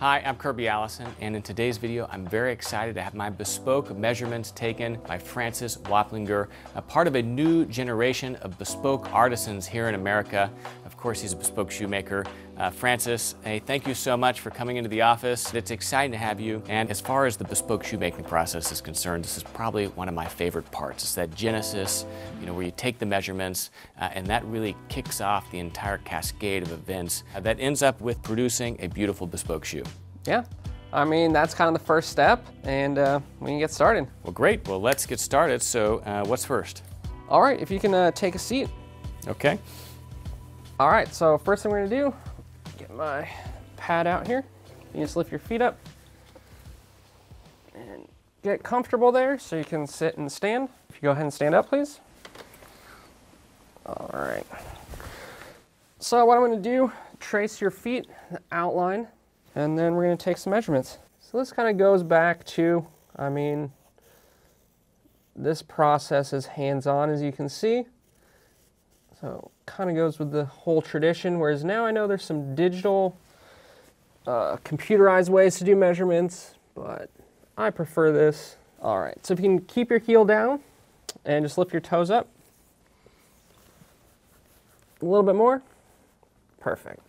Hi, I'm Kirby Allison, and in today's video, I'm very excited to have my bespoke measurements taken by Francis Waplinger, a part of a new generation of bespoke artisans here in America. Of course, he's a bespoke shoemaker. Uh, Francis, hey, thank you so much for coming into the office. It's exciting to have you. And as far as the bespoke shoemaking process is concerned, this is probably one of my favorite parts. It's that genesis, you know, where you take the measurements, uh, and that really kicks off the entire cascade of events uh, that ends up with producing a beautiful bespoke shoe. Yeah, I mean, that's kind of the first step, and uh, we can get started. Well, great. Well, let's get started. So, uh, what's first? All right, if you can uh, take a seat. Okay. All right, so first thing we're gonna do, get my pad out here. You just lift your feet up and get comfortable there so you can sit and stand. If you go ahead and stand up, please. All right. So what I'm gonna do, trace your feet, the outline, and then we're gonna take some measurements. So this kind of goes back to, I mean, this process is hands-on as you can see. So kind of goes with the whole tradition, whereas now I know there's some digital uh, computerized ways to do measurements, but I prefer this. All right, so if you can keep your heel down and just lift your toes up. A little bit more. Perfect.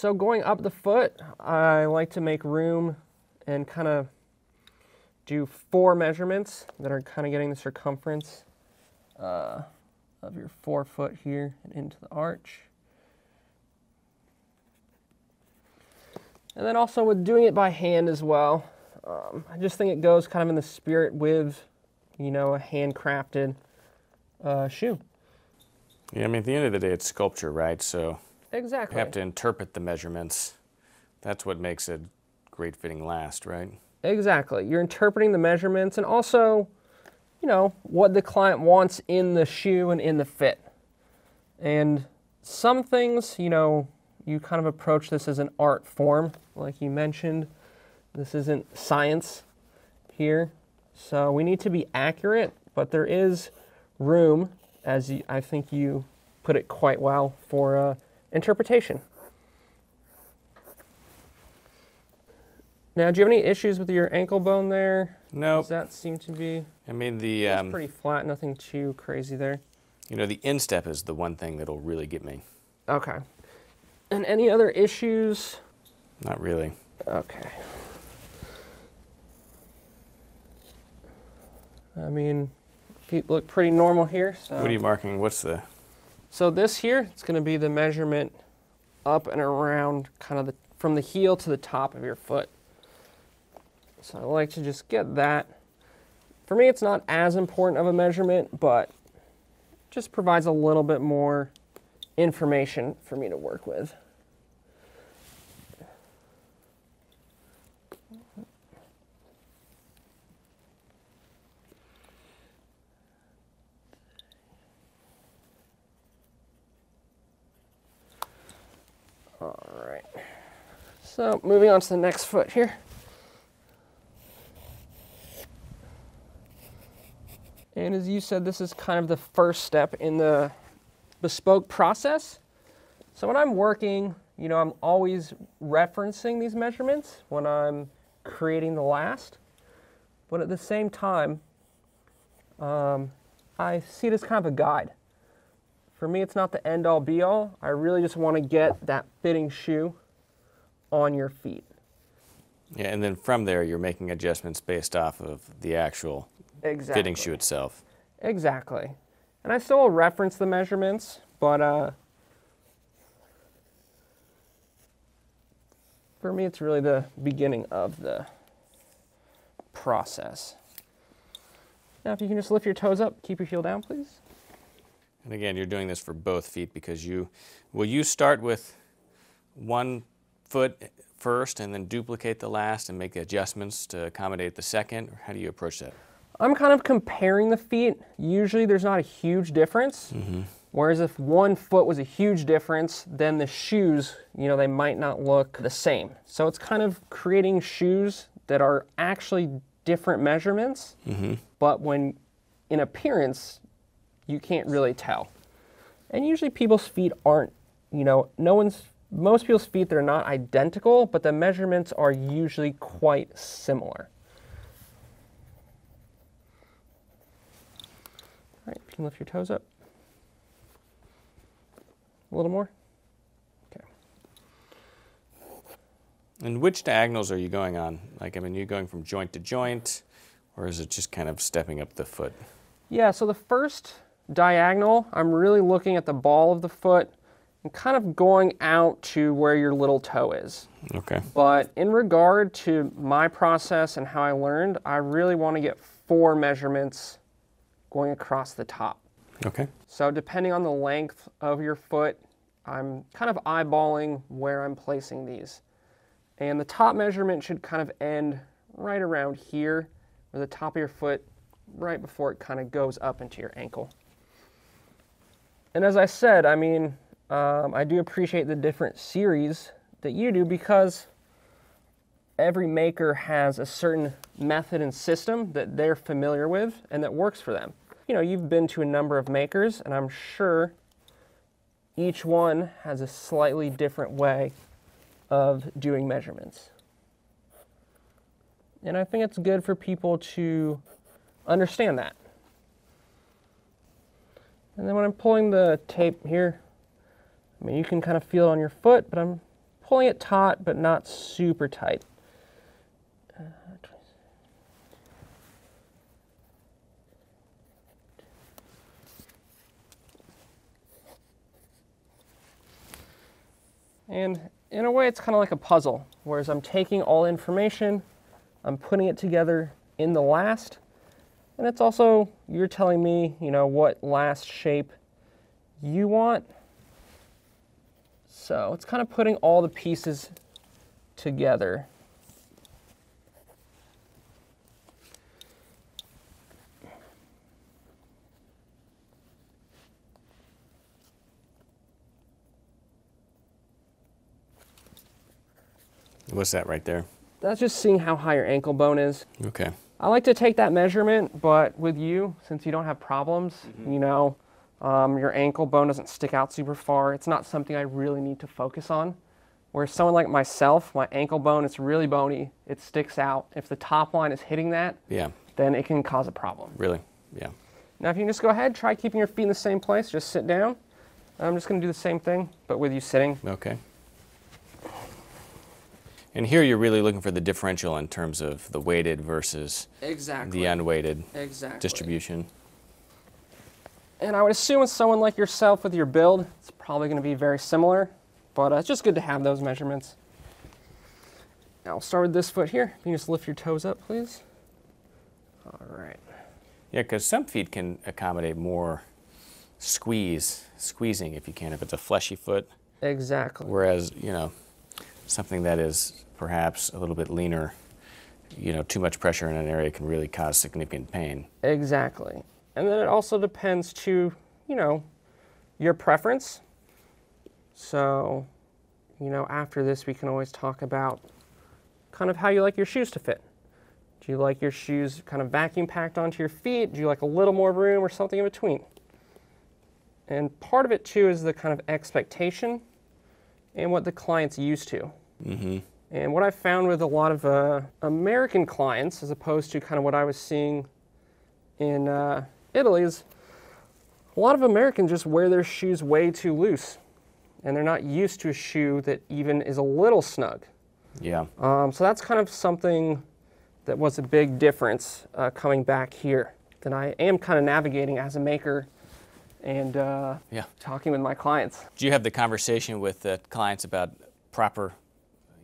So going up the foot, I like to make room and kind of do four measurements that are kind of getting the circumference uh, of your forefoot here and into the arch. And then also with doing it by hand as well, um, I just think it goes kind of in the spirit with, you know, a handcrafted uh, shoe. Yeah, I mean, at the end of the day, it's sculpture, right? So Exactly. you have to interpret the measurements. That's what makes a great fitting last, right? Exactly. You're interpreting the measurements and also, you know, what the client wants in the shoe and in the fit. And some things, you know, you kind of approach this as an art form, like you mentioned. This isn't science here. So we need to be accurate, but there is room, as I think you put it quite well, for uh, interpretation. Now, do you have any issues with your ankle bone there? Nope. Does that seem to be I mean, the it's um, pretty flat? Nothing too crazy there. you know the instep is the one thing that'll really get me. Okay. And any other issues? Not really. Okay. I mean, feet look pretty normal here. So. What are you marking? What's the? So this here, it's going to be the measurement up and around, kind of the from the heel to the top of your foot. So I like to just get that. For me, it's not as important of a measurement, but just provides a little bit more information for me to work with. Moving on to the next foot here. And as you said, this is kind of the first step in the bespoke process. So when I'm working, you know, I'm always referencing these measurements when I'm creating the last. But at the same time, um, I see it as kind of a guide. For me, it's not the end all be all. I really just want to get that fitting shoe on your feet. Yeah, and then from there you're making adjustments based off of the actual Exactly. fitting shoe itself. Exactly. And I still reference the measurements, but uh, for me, it's really the beginning of the process. Now, if you can just lift your toes up, keep your heel down, please. And again, you're doing this for both feet because you will you start with one foot first and then duplicate the last and make the adjustments to accommodate the second? Or how do you approach that? I'm kind of comparing the feet. Usually there's not a huge difference, mm-hmm. Whereas if one foot was a huge difference, then the shoes, you know, they might not look the same. So it's kind of creating shoes that are actually different measurements, mm-hmm. but when in appearance, you can't really tell. And usually people's feet aren't, you know, no one's, most people's feet, they're not identical, but the measurements are usually quite similar. All right, you can lift your toes up. A little more. Okay. And which diagonals are you going on? Like, I mean, you're going from joint to joint, or is it just kind of stepping up the foot? Yeah, so the first diagonal, I'm really looking at the ball of the foot and kind of going out to where your little toe is. Okay. But in regard to my process and how I learned, I really want to get four measurements going across the top. Okay. So depending on the length of your foot, I'm kind of eyeballing where I'm placing these. And the top measurement should kind of end right around here, where the top of your foot, right before it kind of goes up into your ankle. And as I said, I mean, um, I do appreciate the different series that you do because every maker has a certain method and system that they're familiar with and that works for them. You know, you've been to a number of makers, and I'm sure each one has a slightly different way of doing measurements. And I think it's good for people to understand that. And then when I'm pulling the tape here, I mean, you can kind of feel it on your foot, but I'm pulling it taut, but not super tight. And in a way, it's kind of like a puzzle, whereas I'm taking all information, I'm putting it together in the last, and it's also, you're telling me, you know, what last shape you want. So it's kind of putting all the pieces together. What's that right there? That's just seeing how high your ankle bone is. Okay. I like to take that measurement, but with you, since you don't have problems, mm-hmm. you know, um, your ankle bone doesn't stick out super far. It's not something I really need to focus on. Whereas someone like myself, my ankle bone is really bony. It sticks out. If the top line is hitting that, Yeah. then it can cause a problem. Really. Yeah. Now, if you can just go ahead, try keeping your feet in the same place. Just sit down. I'm just going to do the same thing, but with you sitting. Okay. And here you're really looking for the differential in terms of the weighted versus Exactly. the unweighted exactly. distribution. And I would assume with someone like yourself with your build, it's probably going to be very similar, but uh, it's just good to have those measurements. Now we'll start with this foot here. Can you just lift your toes up, please. All right. Yeah, because some feet can accommodate more squeeze, squeezing if you can, if it's a fleshy foot. Exactly. Whereas, you know, something that is perhaps a little bit leaner, you know, too much pressure in an area can really cause significant pain. Exactly. And then it also depends to, you know, your preference. So, you know, after this, we can always talk about kind of how you like your shoes to fit. Do you like your shoes kind of vacuum packed onto your feet? Do you like a little more room or something in between? And part of it too is the kind of expectation and what the client's used to. Mm-hmm. And what I found with a lot of uh, American clients, as opposed to kind of what I was seeing in uh, Italy, is a lot of Americans just wear their shoes way too loose. And they're not used to a shoe that even is a little snug. Yeah. Um, so that's kind of something that was a big difference uh, coming back here that I am kind of navigating as a maker and uh, Yeah. talking with my clients. Do you have the conversation with the clients about proper,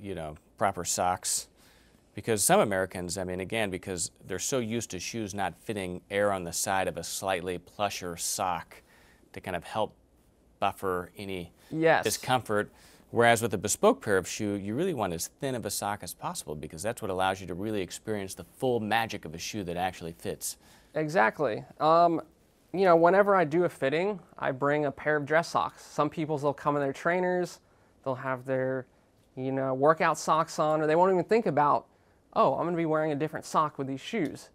you know, proper socks? Because some Americans, I mean, again, because they're so used to shoes not fitting, air on the side of a slightly plusher sock to kind of help buffer any Yes. discomfort. Whereas with a bespoke pair of shoe, you really want as thin of a sock as possible because that's what allows you to really experience the full magic of a shoe that actually fits. Exactly. Um, you know, whenever I do a fitting, I bring a pair of dress socks. Some people they'll come in their trainers, they'll have their, you know, workout socks on, or they won't even think about, oh, I'm going to be wearing a different sock with these shoes.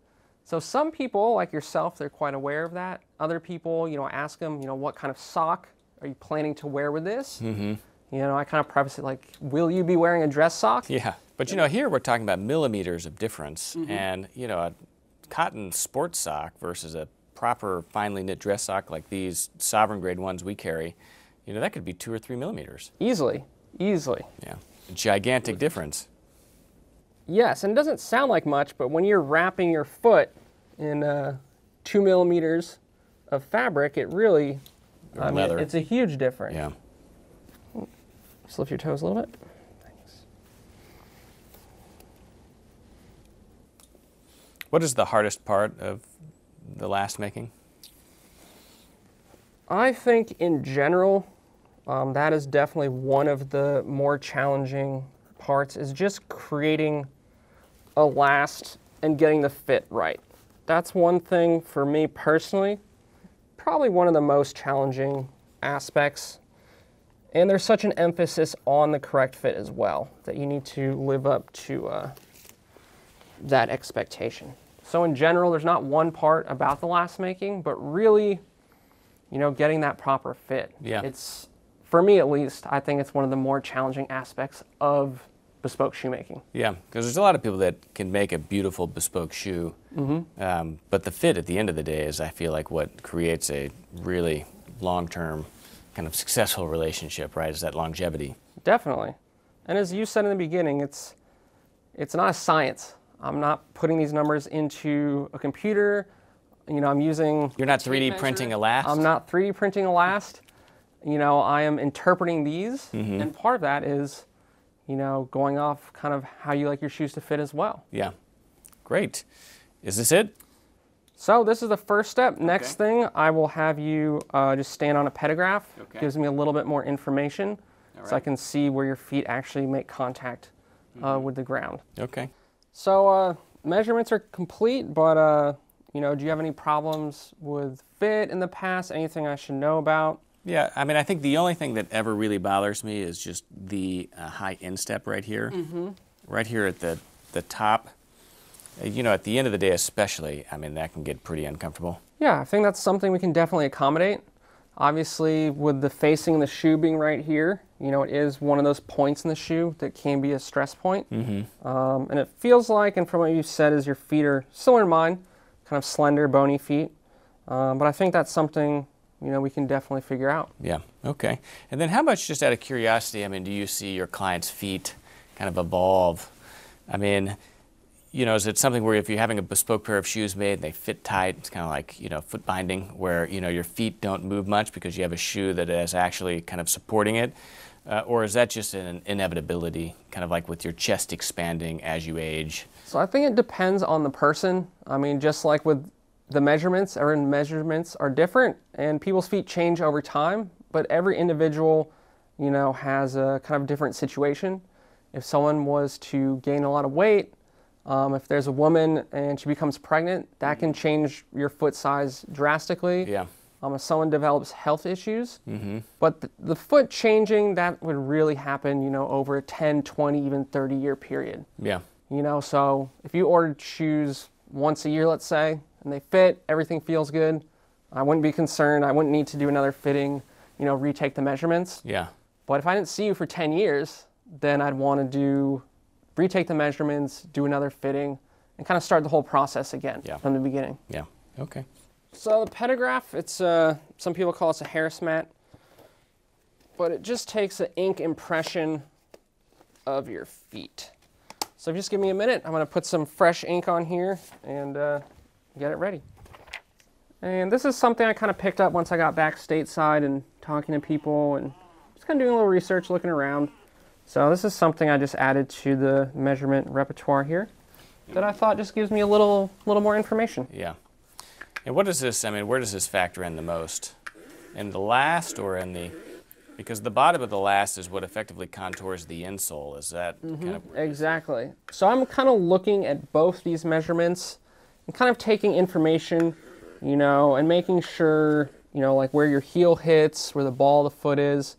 So some people, like yourself, they're quite aware of that. Other people, you know, ask them, you know, what kind of sock are you planning to wear with this? Mm-hmm. You know, I kind of preface it like, will you be wearing a dress sock? Yeah, but you know, here we're talking about millimeters of difference, and you know, a cotton sports sock versus a proper finely knit dress sock like these sovereign grade ones we carry, you know, that could be two or three millimeters. Easily, easily. Yeah, gigantic difference. Yes, and it doesn't sound like much, but when you're wrapping your foot in uh, two millimeters of fabric, it really, I mean, leather. it's a huge difference. Yeah. Lift your toes a little bit. Thanks. What is the hardest part of the last making? I think in general, um, that is definitely one of the more challenging parts is just creating a last and getting the fit right. That's one thing for me personally, probably one of the most challenging aspects. And there's such an emphasis on the correct fit as well that you need to live up to uh, that expectation. So in general, there's not one part about the last making, but really you know, getting that proper fit. Yeah. It's, for me at least, I think it's one of the more challenging aspects of bespoke shoemaking. Yeah, because there's a lot of people that can make a beautiful bespoke shoe, um, but the fit at the end of the day is, I feel like, what creates a really long-term, kind of successful relationship. Right? Is that longevity? Definitely. And as you said in the beginning, it's, it's not a science. I'm not putting these numbers into a computer. You know, I'm using. You're not 3D measure. printing a last. I'm not 3D printing a last. You know, I am interpreting these, Mm-hmm. and part of that is, you know, going off kind of how you like your shoes to fit as well. Yeah. Great. Is this it? So this is the first step. Next thing, I will have you uh, just stand on a pedograph. Okay. Gives me a little bit more information, All so I can see where your feet actually make contact uh, Mm-hmm. with the ground. Okay. So uh, measurements are complete, but uh, you know, do you have any problems with fit in the past? Anything I should know about? Yeah, I mean, I think the only thing that ever really bothers me is just the uh, high instep right here. Mm-hmm. Right here at the, the top. Uh, You know, at the end of the day, especially, I mean, that can get pretty uncomfortable. Yeah, I think that's something we can definitely accommodate. Obviously, with the facing of the shoe being right here, you know, it is one of those points in the shoe that can be a stress point. Mm-hmm. Um, and it feels like, and from what you said, is your feet are similar to mine, kind of slender, bony feet. Um, but I think that's something, you know, we can definitely figure out. Yeah, okay. And then how much, just out of curiosity, I mean, do you see your clients' feet kind of evolve? I mean, you know, is it something where if you're having a bespoke pair of shoes made and they fit tight, it's kind of like, you know, foot binding, where, you know, your feet don't move much because you have a shoe that is actually kind of supporting it? Uh, or is that just an inevitability, kind of like with your chest expanding as you age? So I think it depends on the person. I mean, just like with the measurements, everyone's measurements are different, and people's feet change over time. But every individual, you know, has a kind of different situation. If someone was to gain a lot of weight, um, if there's a woman and she becomes pregnant, that can change your foot size drastically. Yeah. Um, if someone develops health issues, mm-hmm. but the, the foot changing, that would really happen, you know, over a 10, 20, even 30 year period. Yeah. You know, so if you ordered shoes once a year, let's say, and they fit, everything feels good, I wouldn't be concerned. I wouldn't need to do another fitting, you know, retake the measurements. Yeah. But if I didn't see you for 10 years, then I'd want to do retake the measurements, do another fitting, and kind of start the whole process again Yeah. from the beginning. Yeah. Okay. So the pedograph, it's uh, some people call it a Harris mat, but it just takes an ink impression of your feet. So just give me a minute. I'm going to put some fresh ink on here and uh, get it ready. And this is something I kind of picked up once I got back stateside and talking to people and just kind of doing a little research, looking around. So this is something I just added to the measurement repertoire here that I thought just gives me a little, little more information. Yeah. And what does this, I mean, where does this factor in the most? In the last or in the, because the bottom of the last is what effectively contours the insole. Is that mm-hmm. kind of, Exactly. So I'm kind of looking at both these measurements and kind of taking information you know, and making sure, you know, like where your heel hits, where the ball of the foot is.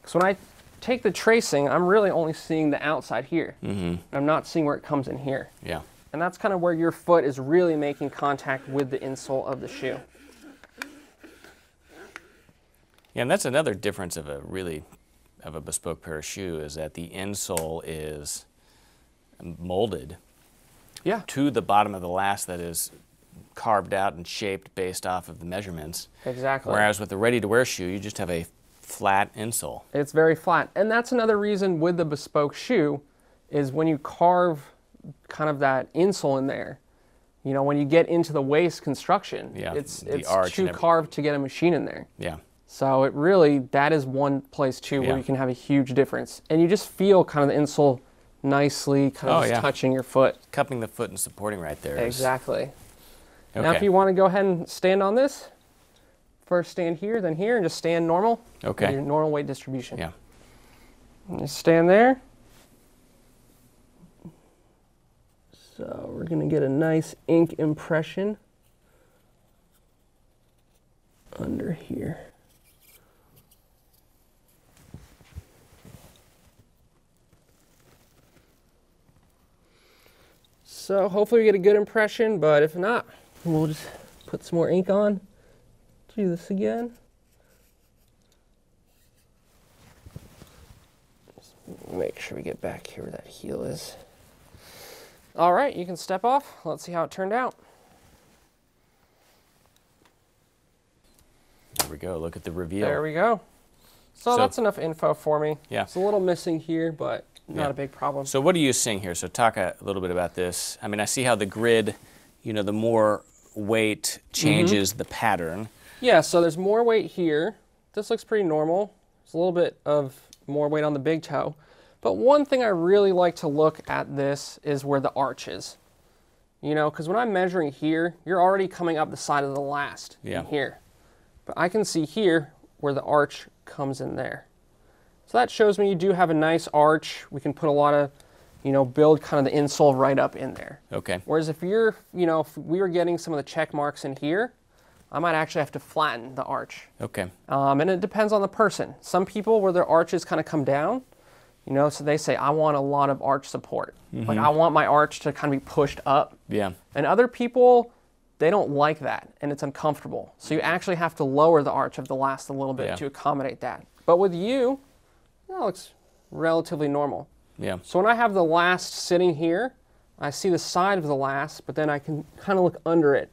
Because when I take the tracing, I'm really only seeing the outside here. Mm-hmm. I'm not seeing where it comes in here. Yeah. And that's kind of where your foot is really making contact with the insole of the shoe. Yeah, and that's another difference of a really of a bespoke pair of shoe is that the insole is molded Yeah. to the bottom of the last that is carved out and shaped based off of the measurements. Exactly. Whereas with the ready-to-wear shoe, you just have a flat insole. It's very flat. And that's another reason with the bespoke shoe is when you carve kind of that insole in there, you know, when you get into the waist construction, Yeah, it's it's too carved to get a machine in there. Yeah. So it really that is one place too Yeah. where you can have a huge difference. And you just feel kind of the insole nicely kind of Oh, yeah. touching your foot. Cupping the foot and supporting right there. Exactly. Okay. Now if you want to go ahead and stand on this, first stand here, then here, and just stand normal. Okay. Your normal weight distribution. Yeah. And Just stand there. So we're going to get a nice ink impression under here. So hopefully we get a good impression, but if not, we'll just put some more ink on. Do this again. Just make sure we get back here where that heel is. All right, you can step off. Let's see how it turned out. There we go. Look at the reveal. There we go. So, So- that's enough info for me. Yeah. It's a little missing here, but not Yeah. a big problem. So what are you seeing here? So talk a little bit about this. I mean, I see how the grid, you know, the more weight changes Mm-hmm. the pattern. Yeah, so there's more weight here. This looks pretty normal. It's a little bit of more weight on the big toe. But one thing I really like to look at this is where the arch is. You know, because when I'm measuring here, you're already coming up the side of the last in Yeah. here. But I can see here where the arch comes in there. So that shows me you do have a nice arch. We can put a lot of, you know, build kind of the insole right up in there. Okay. Whereas if you're, you know, if we were getting some of the check marks in here, I might actually have to flatten the arch. Okay. Um, and it depends on the person. Some people where their arches kind of come down, you know, so they say, I want a lot of arch support. Like, I want my arch to kind of be pushed up. Yeah. And other people, they don't like that and it's uncomfortable. So you actually have to lower the arch of the last a little bit Yeah. to accommodate that. But with you, that looks relatively normal. Yeah. So when I have the last sitting here, I see the side of the last, but then I can kind of look under it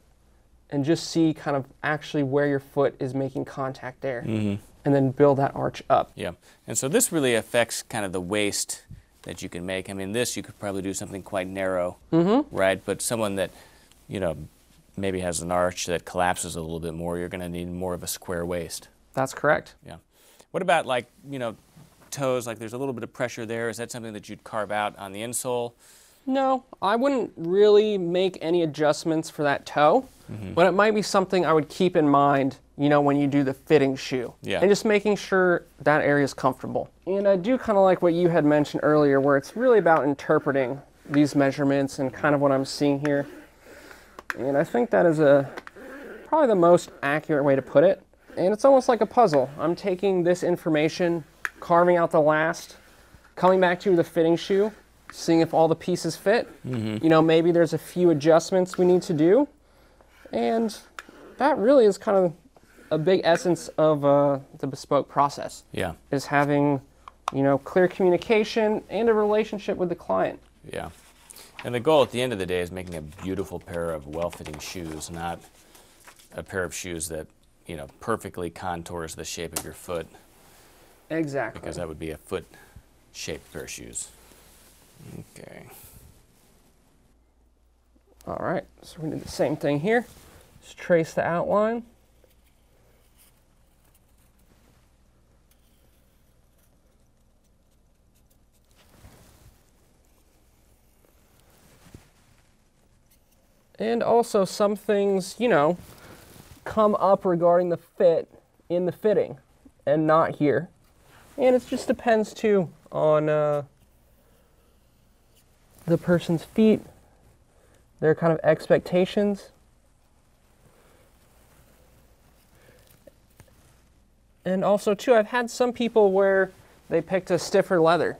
and just see kind of actually where your foot is making contact there. And then build that arch up. Yeah. And so this really affects kind of the waist that you can make. I mean, this you could probably do something quite narrow, mm-hmm. right? But someone that, you know, maybe has an arch that collapses a little bit more, you're going to need more of a square waist. That's correct. Yeah. What about like, you know, toes? Like there's a little bit of pressure there. Is that something that you'd carve out on the insole? No, I wouldn't really make any adjustments for that toe, mm-hmm. but it might be something I would keep in mind, you know, when you do the fitting shoe. Yeah. And just making sure that area is comfortable. And I do kind of like what you had mentioned earlier, where it's really about interpreting these measurements and kind of what I'm seeing here. And I think that is a probably the most accurate way to put it. And it's almost like a puzzle. I'm taking this information, carving out the last, coming back to the fitting shoe, seeing if all the pieces fit. You know, maybe there's a few adjustments we need to do. And that really is kind of a big essence of uh, the bespoke process Yeah. is having, you know, clear communication and a relationship with the client. Yeah. And the goal at the end of the day is making a beautiful pair of well-fitting shoes, not a pair of shoes that, you know, perfectly contours the shape of your foot, Exactly. because that would be a foot-shaped pair of shoes. Okay. All right, so we're gonna do the same thing here. Just trace the outline. And also some things, you know, come up regarding the fit in the fitting and not here. And it just depends too on uh, the person's feet, their kind of expectations. And also too, I've had some people where they picked a stiffer leather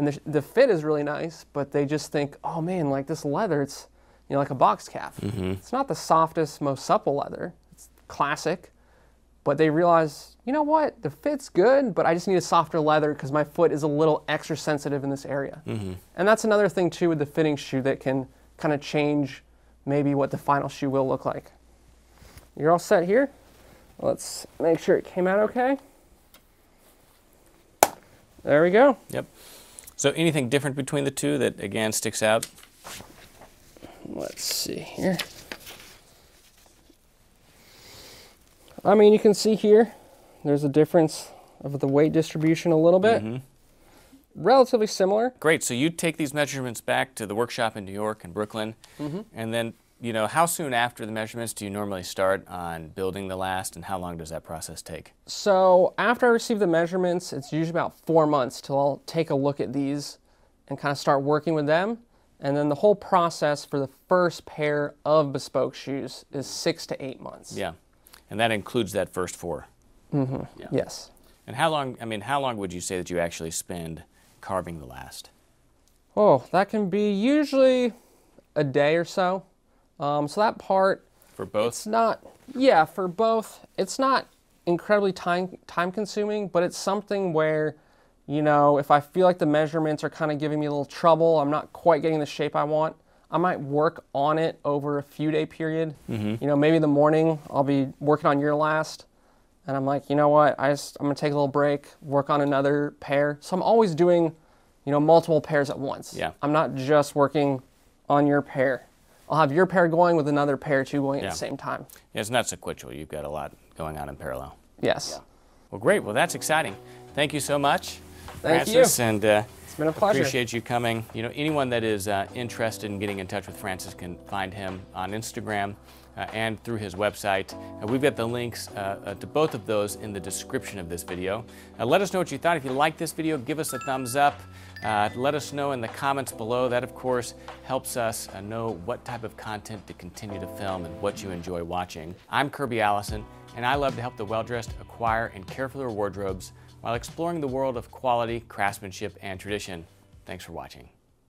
and the, the fit is really nice, but they just think, oh man, like this leather, it's you know like a box calf. Mm-hmm. It's not the softest, most supple leather. It's classic, but they realize, you know what, the fit's good, but I just need a softer leather because my foot is a little extra sensitive in this area. Mm-hmm. And that's another thing too with the fitting shoe that can kind of change maybe what the final shoe will look like. You're all set here. Let's make sure it came out okay. There we go. Yep. So anything different between the two that again sticks out? Let's see here. I mean, you can see here, there's a difference of the weight distribution a little bit. Mm-hmm. Relatively similar. Great. So you take these measurements back to the workshop in New York and Brooklyn, mm-hmm. and then you know how soon after the measurements do you normally start on building the last, and how long does that process take? So after I receive the measurements, it's usually about four months till I'll take a look at these and kind of start working with them. And then the whole process for the first pair of bespoke shoes is six to eight months. Yeah, and that includes that first four. Yes. And how long? I mean, how long would you say that you actually spend carving the last? Oh, that can be usually a day or so. Um, so that part, For both? it's not, yeah, for both, it's not incredibly time time consuming, but it's something where, you know, if I feel like the measurements are kind of giving me a little trouble, I'm not quite getting the shape I want, I might work on it over a few day period. You know, maybe in the morning I'll be working on your last, and I'm like, you know what, I just, I'm gonna take a little break, work on another pair. So I'm always doing, you know, multiple pairs at once. Yeah. I'm not just working on your pair. I'll have your pair going with another pair too going Yeah. at the same time. Yeah, it's not sequential. You've got a lot going on in parallel. Yes. Well, great. Well, that's exciting. Thank you so much, Thank you. And uh, It's been a pleasure. appreciate you coming. You know, anyone that is uh, interested in getting in touch with Francis can find him on Instagram uh, and through his website. Uh, we've got the links uh, uh, to both of those in the description of this video. Uh, let us know what you thought. If you liked this video, give us a thumbs up. Let us know in the comments below. That, of course, helps us know what type of content to continue to film and what you enjoy watching. I'm Kirby Allison, and I love to help the well-dressed acquire and care for their wardrobes while exploring the world of quality, craftsmanship, and tradition. Thanks for watching.